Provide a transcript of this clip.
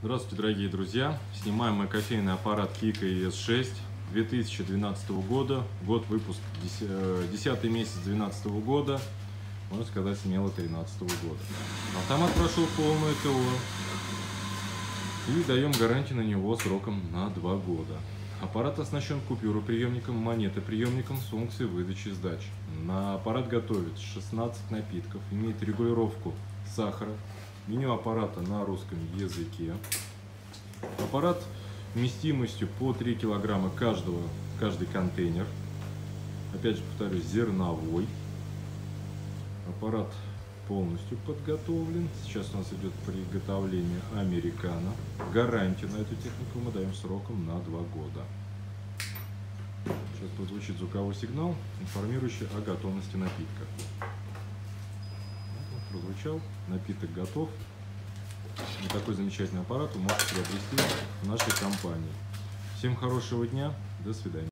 Здравствуйте, дорогие друзья! Снимаем мы кофейный аппарат Kika ES6 2012 года. Год выпуск 10 месяц 2012 года. Можно сказать смело 2013 года. Автомат прошел полное ТО. И даем гарантию на него сроком на 2 года. Аппарат оснащен купюроприемником, монетоприемником с функцией выдачи сдач. На аппарат готовит 16 напитков, имеет регулировку сахара, меню аппарата на русском языке. Аппарат вместимостью по 3 килограмма каждого, каждый контейнер. Опять же повторюсь, зерновой. Аппарат полностью подготовлен. Сейчас у нас идет приготовление американо. Гарантию на эту технику мы даем сроком на 2 года. Сейчас прозвучит звуковой сигнал, информирующий о готовности напитка. Прозвучал, напиток готов. И такой замечательный аппарат вы можете приобрести в нашей компании. Всем хорошего дня, до свидания.